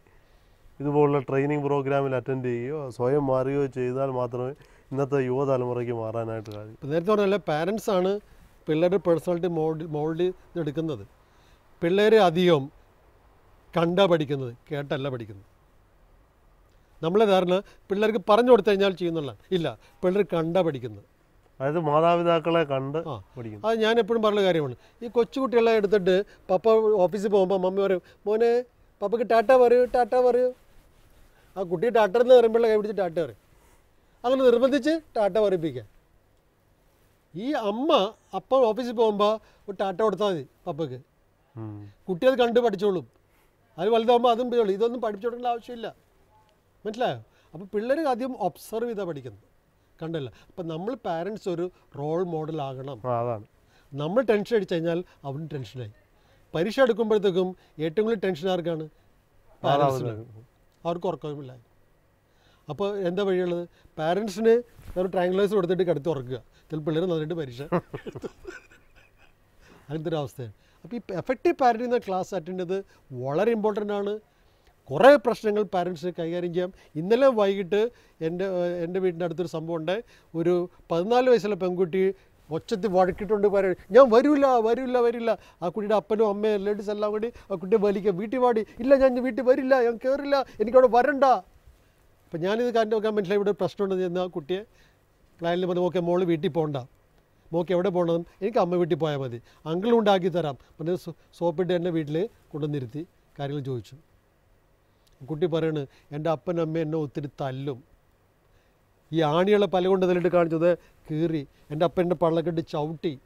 [SPEAKER 1] ഇതുപോലുള്ള ട്രെയിനിങ് പ്രോഗ്രാമിൽ അറ്റൻഡ് ചെയ്യുകയോ സ്വയം മാറുകയോ ചെയ്താൽ മാത്രമേ ഇന്നത്തെ യുവതലമുറയ്ക്ക് മാറാനായിട്ട് കഴിയും.
[SPEAKER 2] ഇപ്പം നേരത്തെ പറഞ്ഞല്ലേ പാരൻസ് ആണ് പിള്ളേരുടെ പേഴ്സണാലിറ്റി മോൾഡ് മോൾഡ് എടുക്കുന്നത് പിള്ളേർ അധികം കണ്ട പഠിക്കുന്നത് കേട്ടല്ല പഠിക്കുന്നത്. നമ്മളെ ധാരണ പിള്ളേർക്ക് പറഞ്ഞു കൊടുത്തു കഴിഞ്ഞാൽ ചെയ്യുന്നുള്ള ഇല്ല പിള്ളേർ കണ്ട പഠിക്കുന്നത്.
[SPEAKER 1] അതായത് മാതാപിതാക്കളെ കണ്ട് പഠിക്കും
[SPEAKER 2] അത് ഞാൻ എപ്പോഴും പറഞ്ഞ കാര്യമാണ്. ഈ കൊച്ചുകുട്ടികളെ എടുത്തിട്ട് പപ്പ ഓഫീസിൽ പോകുമ്പോൾ മമ്മി പറയും മോനെ പപ്പയ്ക്ക് ടാറ്റ പറയൂ ടാറ്റ പറയൂ. ആ കുട്ടി ടാറ്റ എന്ന് പറയുമ്പോൾ കൈ പിടിച്ച് ടാറ്റ പറയും. അങ്ങനെ നിർബന്ധിച്ച് ടാറ്റ പറയിപ്പിക്കുക. ഈ അമ്മ അപ്പ ഓഫീസിൽ പോകുമ്പോൾ ഒരു ടാറ്റ കൊടുത്താൽ മതി പപ്പയ്ക്ക്. കുട്ടി അത് കണ്ട് പഠിച്ചോളും. അത് വലുതാകുമ്പോൾ അതും ഇതൊന്നും പഠിച്ചു കൊടുക്കേണ്ട ആവശ്യമില്ല. മനസ്സിലായോ? അപ്പോൾ പിള്ളേർ ആദ്യം ഒബ്സർവ് ചെയ്താൽ പഠിക്കുന്നത്. കണ്ടല്ല. അപ്പം നമ്മൾ പാരൻസ് ഒരു റോൾ മോഡൽ ആകണം.
[SPEAKER 1] അതാണ്.
[SPEAKER 2] നമ്മൾ ടെൻഷൻ അടിച്ചു കഴിഞ്ഞാൽ അവന് ടെൻഷനായി പരീക്ഷ എടുക്കുമ്പോഴത്തേക്കും ഏറ്റവും കൂടുതൽ ടെൻഷൻ ആർക്കാണ്? പാരൻസിന് അവർക്ക് ഉറക്കമില്ല. അപ്പോൾ എന്താ വഴിയുള്ളത്? പാരൻസിന് ഒരു ട്രാങ്കുലേഴ്സ് കൊടുത്തിട്ട് കിടത്തി ഉറക്കുക. ചില പിള്ളേർ നന്നായിട്ട് പരീക്ഷ അങ്ങനത്തെ ഒരു അവസ്ഥയാണ്. അപ്പോൾ ഈ എഫക്റ്റീവ് പാരന്റിങ് എന്ന ക്ലാസ് അറ്റൻഡ് ചെയ്ത് വളരെ ഇമ്പോർട്ടന്റ് ആണ്. കുറേ പ്രശ്നങ്ങൾ പാരൻസ് കൈകാര്യം ചെയ്യാം. ഇന്നലെ വൈകിട്ട് എന്റെ എന്റെ വീടിന്റെ അടുത്തൊരു സംഭവം ഉണ്ട് ഒരു പതിനാല് വയസ്സുള്ള പെൺകുട്ടി ഒച്ചത്തിൽ വഴക്കിട്ടുണ്ട് പറയും ഞാൻ വരില്ല വരില്ല വരില്ല ആ കുട്ടിയുടെ അപ്പനും അമ്മയും റിലേറ്റീവ്സ് എല്ലാം കൂടി ആ കുട്ടിയെ വലിക്കുക വീട്ടിൽ പാടി ഇല്ല ഞാൻ വീട്ടിൽ വരില്ല ഞാൻ കയറില്ല എനിക്കവിടെ വരണ്ട. അപ്പം ഞാനിത് കാര്യം നോക്കാൻ മനസ്സിലായി ഇവിടെ പ്രശ്നമുണ്ടെന്ന് ചെന്ന് ആ കുട്ടിയെ പ്ലാനിൽ പറഞ്ഞു ഓക്കെ മോൾ വീട്ടിൽ പോകണ്ട മോക്ക് എവിടെ പോകണം എനിക്ക് അമ്മ വീട്ടിൽ പോയാൽ മതി. അങ്കിളും ഉണ്ടാക്കി തരാം. പിന്നെ സോപ്പിട്ട് എന്റെ വീട്ടിൽ കൊണ്ടുവന്നിരുത്തി. കാര്യങ്ങൾ ചോദിച്ചു. കുട്ടി പറയണ് എന്റെ അപ്പൻ അമ്മ എന്നെ ഒത്തിരി തല്ലും. ഈ ആണികളെ പല കൊണ്ട് തല്ലിട്ട് കാണിച്ചത് കീറി എന്റെ അപ്പൻ എന്റെ പള്ളക്കെട്ട് ചവിട്ടി.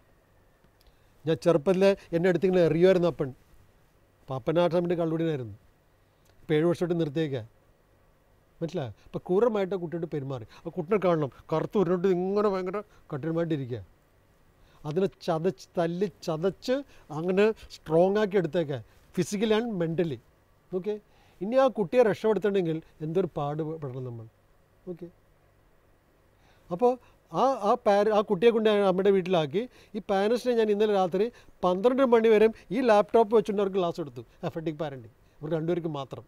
[SPEAKER 2] ഞാൻ ചെറുപ്പത്തിൽ എന്റെ അടുത്ത് ഇങ്ങനെ എറിയുമായിരുന്നു അപ്പൻ. സമയത്ത് കള്ളുടിനായിരുന്നു ഇപ്പോൾ ഏഴ് വർഷമായിട്ട് നിർത്തിയേക്കാം. മനസ്സിലായോ? അപ്പോൾ ക്രൂരമായിട്ട് കുട്ടിയോട് പെരുമാറി. ആ കുട്ടിനെ കാണണം. കറുത്ത് ഉരുണ്ട് ഇങ്ങനെ ഭയങ്കര കഠിനമായിട്ടിരിക്കുക അതിനെ ചതച്ച് തല്ലി ചതച്ച് അങ്ങനെ സ്ട്രോങ് ആക്കി എടുത്തേക്കാം. ഫിസിക്കലി ആൻഡ് മെന്റലി ഓക്കെ ഇനി ആ കുട്ടിയെ രക്ഷപ്പെടുത്തണമെങ്കിൽ എന്തൊരു പാട് പെടണം നമ്മൾ. ഓക്കെ. അപ്പോൾ ആ ആ പാര ആ കുട്ടിയെ കൊണ്ട് അമ്മയുടെ വീട്ടിലാക്കി. ഈ പാരൻസിനെ ഞാൻ ഇന്നലെ രാത്രി പന്ത്രണ്ട് മണി വരെ ഈ ലാപ്ടോപ്പ് വെച്ചുകൊണ്ട് അവർക്ക് ക്ലാസ് എടുത്തു. എഫക്റ്റിക് പാരന്റിങ് ഇവർ രണ്ടുപേർക്ക് മാത്രം.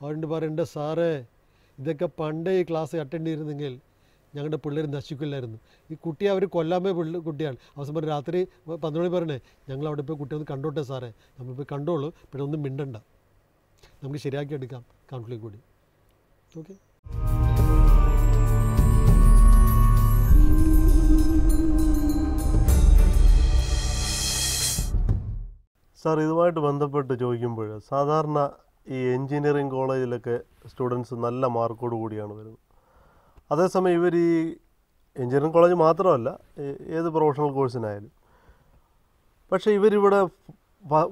[SPEAKER 2] അവരുണ്ട് പറയണ്ട സാറേ ഇതൊക്കെ പണ്ടേ ഈ ക്ലാസ് അറ്റൻഡ് ചെയ്തിരുന്നെങ്കിൽ ഞങ്ങളുടെ പിള്ളേർ നശിക്കില്ലായിരുന്നു. ഈ കുട്ടി അവർ കൊല്ലാൻ പോയ പിള്ളേ കുട്ടിയാണ്. അവസാനം പറഞ്ഞു രാത്രി പന്ത്രണ്ട് മണി പറഞ്ഞേ ഞങ്ങൾ അവിടെ പോയി കുട്ടിയെ ഒന്ന് കണ്ടോട്ടെ സാറേ. നമ്മൾ പോയി കണ്ടോളൂ. പിന്നെ ഒന്നും മിണ്ടണ്ട. നമുക്ക് ശരിയാക്കി എടുക്കാം കൗൺസിലിൽ കൂടി. ഓക്കെ?
[SPEAKER 1] സാർ ഇതുമായിട്ട് ബന്ധപ്പെട്ട് ചോദിക്കുമ്പോൾ സാധാരണ ഈ എൻജിനീയറിംഗ് കോളേജിലൊക്കെ സ്റ്റുഡൻസ് നല്ല മാർക്കോട് കൂടിയാണ് വരുന്നത്. അതേസമയം ഇവർ ഈ എൻജിനീയറിംഗ് കോളേജ് മാത്രമല്ല ഏത് പ്രൊഫഷണൽ കോഴ്സിനായാലും. പക്ഷേ ഇവരിവിടെ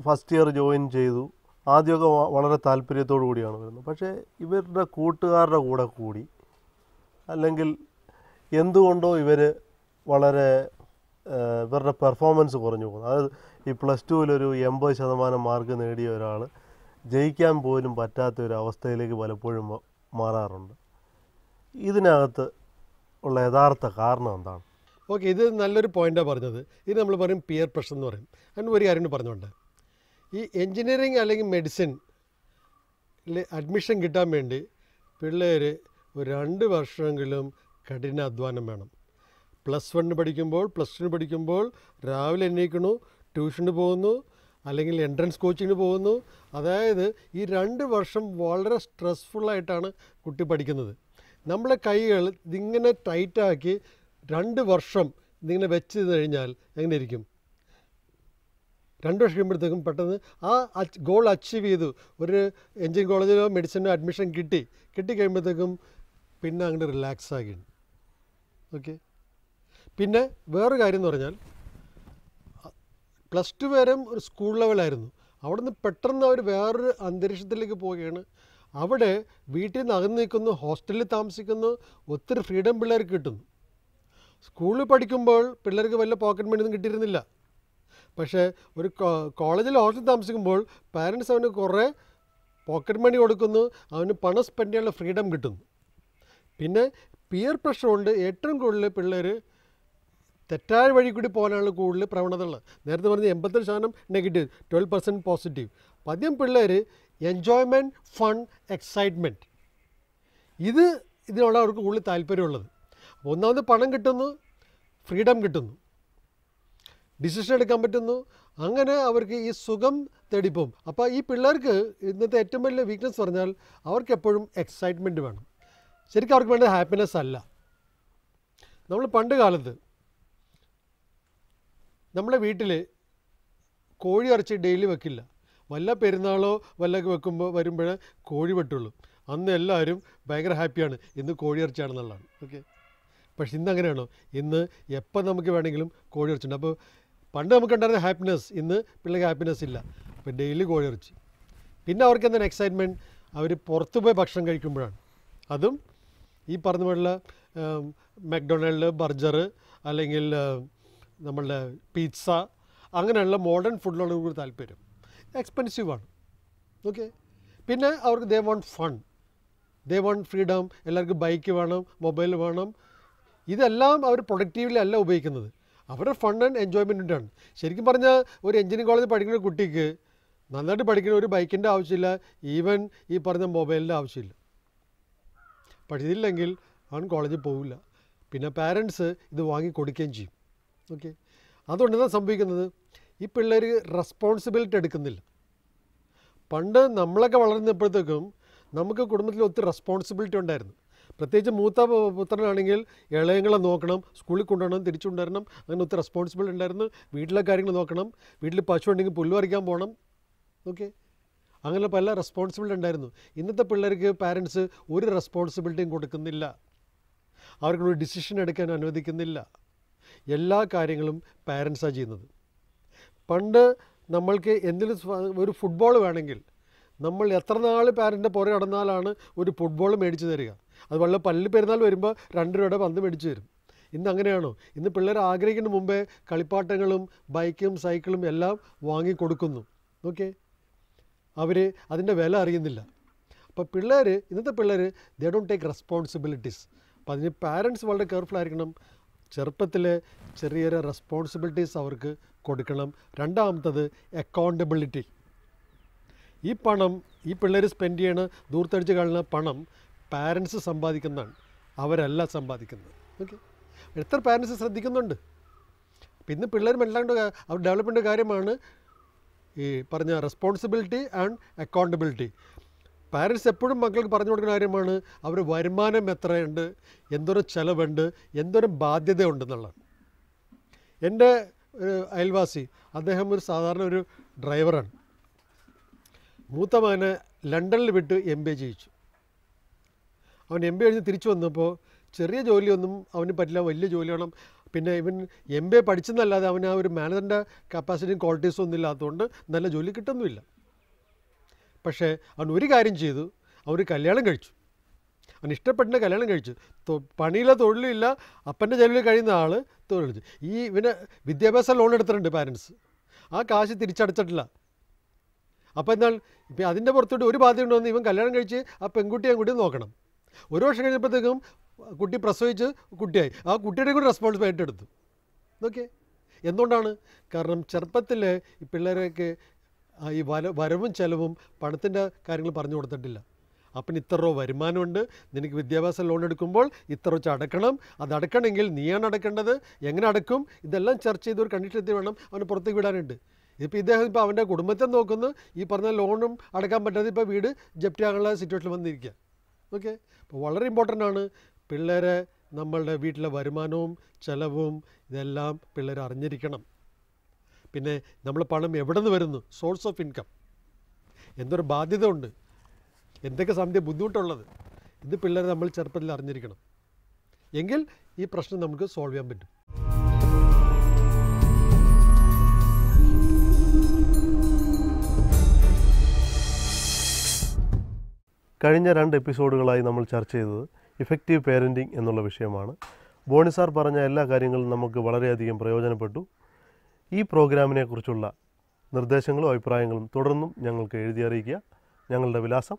[SPEAKER 1] ഫസ്റ്റ് ഇയർ ജോയിൻ ചെയ്തു. ആദ്യമൊക്കെ വളരെ താല്പര്യത്തോടു കൂടിയാണ് വരുന്നത്. പക്ഷേ ഇവരുടെ കൂട്ടുകാരുടെ കൂടെ കൂടി അല്ലെങ്കിൽ എന്തുകൊണ്ടോ ഇവർ വളരെ ഇവരുടെ പെർഫോമൻസ് കുറഞ്ഞു പോകുന്നു. അതായത് ഈ പ്ലസ് ടുവിലൊരു എൺപത് ശതമാനം മാർക്ക് നേടിയ ഒരാൾ ജയിക്കാൻ പോലും പറ്റാത്ത ഒരു അവസ്ഥയിലേക്ക് പലപ്പോഴും മാറാറുണ്ട്. ഇതിനകത്ത് ഉള്ള യഥാർത്ഥ കാരണം എന്താണ്?
[SPEAKER 2] ഓക്കെ ഇത് നല്ലൊരു പോയിന്റാണ് പറഞ്ഞത്. ഇത് നമ്മൾ പറയും പിയർ പ്രഷർ എന്ന് പറയും. അതിന് ഒരു കാര്യം പറഞ്ഞുകൊണ്ട് ഈ എൻജിനീയറിങ് അല്ലെങ്കിൽ മെഡിസിൻ അഡ്മിഷൻ കിട്ടാൻ വേണ്ടി പിള്ളേർ ഒരു രണ്ട് വർഷമെങ്കിലും കഠിന അധ്വാനം വേണം. പ്ലസ് വണ്ണിന് പഠിക്കുമ്പോൾ പ്ലസ് ടുന് പഠിക്കുമ്പോൾ രാവിലെ എണീക്കണു ട്യൂഷന് പോകുന്നു അല്ലെങ്കിൽ എൻട്രൻസ് കോച്ചിങ്ങിന് പോകുന്നു. അതായത് ഈ രണ്ട് വർഷം വളരെ സ്ട്രെസ്ഫുള്ളായിട്ടാണ് കുട്ടി പഠിക്കുന്നത്. നമ്മളെ കൈകൾ ഇതിങ്ങനെ ടൈറ്റാക്കി രണ്ട് വർഷം ഇതിങ്ങനെ വെച്ച് കഴിഞ്ഞാൽ എങ്ങനെ ഇരിക്കും? രണ്ട് വർഷം കഴിയുമ്പോഴത്തേക്കും പെട്ടെന്ന് ആ ഗോൾ അച്ചീവ് ചെയ്തു. ഒരു എഞ്ചിനീയറിംഗ് കോളേജിലോ മെഡിസിനോ അഡ്മിഷൻ കിട്ടി. കിട്ടി കഴിയുമ്പോഴത്തേക്കും പിന്നെ അങ്ങോട്ട് റിലാക്സ് ആകുകയാണ് ഓക്കെ പിന്നെ വേറൊരു കാര്യം എന്ന് പറഞ്ഞാൽ പ്ലസ് ടു വരെ ഒരു സ്കൂൾ ലെവലായിരുന്നു അവിടെ നിന്ന് പെട്ടെന്ന് അവർ വേറൊരു അന്തരീക്ഷത്തിലേക്ക് പോവുകയാണ്. അവിടെ വീട്ടിൽ നിന്ന് അകന്ന് നിൽക്കുന്നു ഹോസ്റ്റലിൽ താമസിക്കുന്നു ഒത്തിരി ഫ്രീഡം പിള്ളേർക്ക് കിട്ടുന്നു. സ്കൂളിൽ പഠിക്കുമ്പോൾ പിള്ളേർക്ക് വല്ല പോക്കറ്റ് മണിയൊന്നും കിട്ടിയിരുന്നില്ല. പക്ഷേ ഒരു കോളേജിൽ ഹോസ്റ്റൽ താമസിക്കുമ്പോൾ പാരൻസ് അവന് കുറേ പോക്കറ്റ് മണി കൊടുക്കുന്നു അവന് പണം സ്പെൻഡ് ചെയ്യാനുള്ള ഫ്രീഡം കിട്ടുന്നു. പിന്നെ പിയർ പ്രഷർ കൊണ്ട് ഏറ്റവും കൂടുതൽ പിള്ളേർ തെറ്റായ വഴി കൂടി പോകാനാണ് കൂടുതൽ പ്രവണത ഉള്ളത്. നേരത്തെ പറഞ്ഞ എൺപത്തെട്ട് ശതമാനം നെഗറ്റീവ് ട്വൽവ് പെർസെന്റ് പോസിറ്റീവ് പതിയം പിള്ളേർ എൻജോയ്മെന്റ് ഫൺ എക്സൈറ്റ്മെന്റ് ഇത് ഇതിനുള്ള അവർക്ക് കൂടുതൽ താല്പര്യമുള്ളത്. ഒന്നാമത് പണം കിട്ടുന്നു ഫ്രീഡം കിട്ടുന്നു. ഡിസിഷൻ എടുക്കാൻ പറ്റുന്നു. അങ്ങനെ അവർക്ക് ഈ സുഖം തേടിപ്പോവും. അപ്പോൾ ഈ പിള്ളേർക്ക് ഇന്നത്തെ ഏറ്റവും വലിയ വീക്ക്നെസ് പറഞ്ഞാൽ അവർക്ക് എപ്പോഴും എക്സൈറ്റ്മെന്റ് വേണം. ശരിക്കും അവർക്ക് വേണ്ടത് ഹാപ്പിനെസ് അല്ല. നമ്മൾ പണ്ട് കാലത്ത് നമ്മുടെ വീട്ടിൽ കോഴി ഇറച്ചി ഡെയിലി വെക്കില്ല. വല്ല പെരുന്നാളോ വല്ല വെക്കുമ്പോൾ വരുമ്പോഴേ കോഴി വെട്ടുള്ളൂ. അന്ന് എല്ലാവരും ഭയങ്കര ഹാപ്പിയാണ് ഇന്ന് കോഴി ഇറച്ചിയാണെന്നുള്ളതാണ് ഓക്കെ പക്ഷെ ഇന്ന് അങ്ങനെയാണോ? ഇന്ന് എപ്പോൾ നമുക്ക് വേണമെങ്കിലും കോഴി ഇറച്ചിയുണ്ട് അപ്പോൾ പണ്ട് നമുക്കുണ്ടായിരുന്ന ഹാപ്പിനെസ് ഇന്ന് പിള്ളേർക്ക് ഹാപ്പിനെസ് ഇല്ല. അപ്പോൾ ഡെയിലി കോഴി ഇറച്ചി. പിന്നെ അവർക്ക് എന്താണ് എക്സൈറ്റ്മെന്റ് അവർ പുറത്തുപോയി ഭക്ഷണം കഴിക്കുമ്പോഴാണ്. അതും ഈ പറഞ്ഞ പോലുള്ള മക്ഡൊണാൾഡ് ബർജർ അല്ലെങ്കിൽ നമ്മളുടെ പിസ്സ അങ്ങനെയുള്ള മോഡേൺ ഫുഡിനോട് കൂടുതൽ താല്പര്യം. ആണ്. ഓക്കെ പിന്നെ അവർക്ക് they want fun they want freedom എല്ലാവർക്കും ബൈക്ക് വേണം മൊബൈൽ വേണം. ഇതെല്ലാം അവർ പ്രൊഡക്റ്റീവ്ലി അല്ല ഉപയോഗിക്കുന്നത്. അവരുടെ ഫൺ ആൻഡ് എൻജോയ്മെന്റാണ് ശരിക്കും പറഞ്ഞാൽ ഒരു എഞ്ചിനീയറിംഗ് കോളേജിൽ പഠിക്കുന്ന കുട്ടിക്ക് നന്നായിട്ട് പഠിക്കുന്ന ഒരു ബൈക്കിന്റെ ആവശ്യമില്ല ഈവൻ ഈ പറഞ്ഞ മൊബൈലിന്റെ ആവശ്യമില്ല. പഠിച്ചില്ലെങ്കിൽ അവൻ കോളേജിൽ പോവില്ല. പിന്നെ പാരൻസ് ഇത് വാങ്ങി കൊടുക്കുകയും ചെയ്യും. ഓക്കെ അതുകൊണ്ട് എന്താ സംഭവിക്കുന്നത്? ഈ പിള്ളേർ റെസ്പോൺസിബിലിറ്റി എടുക്കുന്നില്ല. പണ്ട് നമ്മളൊക്കെ വളർന്നപ്പോഴത്തേക്കും നമുക്ക് കുടുംബത്തിൽ ഒത്തിരി റെസ്പോൺസിബിലിറ്റി ഉണ്ടായിരുന്നു. പ്രത്യേകിച്ച് മൂത്ത പുത്രനാണെങ്കിൽ ഇളയങ്ങളെ നോക്കണം സ്കൂളിൽ കൊണ്ടുവരണം തിരിച്ചുകൊണ്ടുവരണം അങ്ങനെ ഒത്തിരി റെസ്പോൺസിബിലിറ്റി ഉണ്ടായിരുന്നു. വീട്ടിലെ കാര്യങ്ങൾ നോക്കണം വീട്ടിൽ പശു ഉണ്ടെങ്കിൽ പുല്ല് പറിക്കാൻ പോകണം ഓക്കെ അങ്ങനെ പല റെസ്പോൺസിബിലിറ്റി ഉണ്ടായിരുന്നു. ഇന്നത്തെ പിള്ളേർക്ക് പാരൻസ് ഒരു റെസ്പോൺസിബിലിറ്റിയും കൊടുക്കുന്നില്ല. അവർക്കൊരു ഡിസിഷൻ എടുക്കാൻ അനുവദിക്കുന്നില്ല. എല്ലാ കാര്യങ്ങളും പാരൻസാണ് ചെയ്യുന്നത്. പണ്ട് നമ്മൾക്ക് എന്തിനും ഒരു ഫുട്ബോൾ വേണമെങ്കിൽ നമ്മൾ എത്ര നാൾ പാരന്റെ പുറകെ നടന്നാലാണ് ഒരു ഫുട്ബോൾ മേടിച്ച് തരിക? അത് വല്ല പള്ളി പെരുന്നാൾ വരുമ്പോൾ രണ്ട് രൂപയുടെ പന്ത് മേടിച്ച് തരും. ഇന്ന് അങ്ങനെയാണോ? ഇന്ന് പിള്ളേർ ആഗ്രഹിക്കുന്ന മുമ്പേ കളിപ്പാട്ടങ്ങളും ബൈക്കും സൈക്കിളും എല്ലാം വാങ്ങിക്കൊടുക്കുന്നു ഓക്കെ അവർ അതിന്റെ വില അറിയുന്നില്ല. അപ്പോൾ പിള്ളേർ ഇന്നത്തെ പിള്ളേർ ദേ ഡോണ്ട് ടേക്ക് റെസ്പോൺസിബിലിറ്റീസ് അപ്പോൾ അതിന് പാരൻസ് വളരെ കെയർഫുൾ ആയിരിക്കണം. ചെറുപ്പത്തിൽ ചെറിയ ചെറിയ റെസ്പോൺസിബിലിറ്റീസ് അവർക്ക് കൊടുക്കണം. രണ്ടാമത്തത് അക്കൗണ്ടബിലിറ്റി ഈ പണം ഈ പിള്ളേർ സ്പെൻഡ് ചെയ്യണ ദൂർത്തടിച്ച് കളഞ്ഞ പണം പാരൻസ് സമ്പാദിക്കുന്നതാണ്. അവരല്ല സമ്പാദിക്കുന്നത്. ഓക്കെ എത്ര പാരൻസ് ശ്രദ്ധിക്കുന്നുണ്ട്? പിന്നെ പിള്ളേർ മെല്ലാണ്ട് അവർ ഡെവലപ്മെന്റ് കാര്യമാണ് ഈ പറഞ്ഞ റെസ്പോൺസിബിലിറ്റി ആൻഡ് അക്കൗണ്ടബിലിറ്റി പാരൻസ് എപ്പോഴും മക്കൾക്ക് പറഞ്ഞു കൊടുക്കുന്ന കാര്യമാണ് അവർ വരുമാനം എത്രയുണ്ട്? എന്തോരം ചിലവുണ്ട്? എന്തോരം ബാധ്യതയുണ്ടെന്നുള്ളതാണ് എന്റെ ഒരു അയൽവാസി അദ്ദേഹം ഒരു സാധാരണ ഒരു ഡ്രൈവറാണ് മൂത്ത മകനെ ലണ്ടനിൽ വിട്ട് എം ബി എ ചെയ്യിച്ചു അവൻ എം ബി കഴിഞ്ഞ് തിരിച്ചു വന്നപ്പോൾ ചെറിയ ജോലിയൊന്നും അവന് പറ്റില്ല വലിയ ജോലി വേണം. പിന്നെ ഇവൻ എം ബി എ പഠിച്ചെന്നല്ലാതെ അവന് ആ ഒരു മാനേജറിന്റെ കപ്പാസിറ്റിയും ക്വാളിറ്റീസും ഒന്നും ഇല്ലാത്തതുകൊണ്ട് നല്ല ജോലി കിട്ടുന്നുമില്ല. പക്ഷേ അവൻ ഒരു കാര്യം ചെയ്തു. അവൻ കല്യാണം കഴിച്ചു. അവൻ ഇഷ്ടപ്പെട്ടിന്റെ കല്യാണം കഴിച്ചു. പണിയില്ല തൊഴിലില്ല അപ്പന്റെ ചെലവിൽ കഴിയുന്ന ആൾ തൊഴിൽ ഈ ഇവന് വിദ്യാഭ്യാസ ലോൺ എടുത്തിട്ടുണ്ട് പാരൻസ് ആ കാശ് തിരിച്ചടച്ചിട്ടില്ല. അപ്പോൾ എന്നാൽ ഇപ്പം അതിന്റെ പുറത്തോട്ട് ഒരു ബാധ്യത ഉണ്ടോന്ന് ഇവൻ കല്യാണം കഴിച്ച് ആ പെൺകുട്ടിയെ കൂടി നോക്കണം. ഒരു വർഷം കഴിഞ്ഞപ്പോഴത്തേക്കും കുട്ടി പ്രസവിച്ച് കുട്ടിയായി. ആ കുട്ടിയുടെ കൂടി റെസ്പോൺസിബിലിറ്റി ഏറ്റെടുത്തു ഓക്കെ എന്തുകൊണ്ടാണ്? കാരണം ചെറുപ്പത്തിൽ ഈ പിള്ളേരെയൊക്കെ ഈ വര വരവും ചെലവും പണത്തിന്റെ കാര്യങ്ങൾ പറഞ്ഞു കൊടുത്തിട്ടില്ല. അപ്പം ഇത്ര രൂപ വരുമാനമുണ്ട്. നിനക്ക് വിദ്യാഭ്യാസ ലോൺ എടുക്കുമ്പോൾ ഇത്ര വെച്ച് അടക്കണം. അത് അടക്കണമെങ്കിൽ നീയാണ് അടക്കേണ്ടത്. എങ്ങനെ അടക്കും? ഇതെല്ലാം ചർച്ച ചെയ്ത് ഒരു കണ്ടീഷനെത്തി വേണം അവന് പുറത്തേക്ക് വിടാനുണ്ട് ഇപ്പോൾ ഇദ്ദേഹം ഇപ്പോൾ അവന്റെ കുടുംബത്തെ നോക്കുന്നു. ഈ പറഞ്ഞ ലോണും അടക്കാൻ പറ്റാതെ ഇപ്പോൾ വീട് ജപ്തി ആകാനുള്ള സിറ്റുവേഷനിൽ വന്നിരിക്കുക ഓക്കെ അപ്പോൾ വളരെ ഇമ്പോർട്ടന്റ് ആണ്. പിള്ളേരെ നമ്മളുടെ വീട്ടിലെ വരുമാനവും ചെലവും ഇതെല്ലാം പിള്ളേർ അറിഞ്ഞിരിക്കണം. പിന്നെ നമ്മൾ പണം എവിടെ നിന്ന് വരുന്നു? സോഴ്സ് ഓഫ് ഇൻകം എന്തൊരു ബാധ്യത ഉണ്ട് എന്തൊക്കെ സമയത്ത് ബുദ്ധിമുട്ടുള്ളത്? ഇത് പിള്ളേരെ നമ്മൾ ചെറുപ്പത്തിൽ അറിഞ്ഞിരിക്കണം. എങ്കിൽ ഈ പ്രശ്നം നമുക്ക് സോൾവ് ചെയ്യാൻ പറ്റും.
[SPEAKER 1] കഴിഞ്ഞ രണ്ട് എപ്പിസോഡുകളായി നമ്മൾ ചർച്ച ചെയ്തത് ഇഫക്റ്റീവ് പേരന്റിംഗ് എന്നുള്ള വിഷയമാണ്. ബോണി സാർ പറഞ്ഞ എല്ലാ കാര്യങ്ങളും നമുക്ക് വളരെയധികം പ്രയോജനപ്പെട്ടു. ഈ പ്രോഗ്രാമിനെക്കുറിച്ചുള്ള നിർദ്ദേശങ്ങളും അഭിപ്രായങ്ങളും തുടർന്നും ഞങ്ങൾക്ക് എഴുതി അറിയിക്കുക. ഞങ്ങളുടെ വിലാസം